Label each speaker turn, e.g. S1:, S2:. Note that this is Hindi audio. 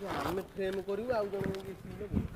S1: ଆମେ ଫ୍ରେମ୍ କରିବୁ ଆଉ ଜଣେ ନେଇକି ସ୍ତ୍ରୀ ଲୋକ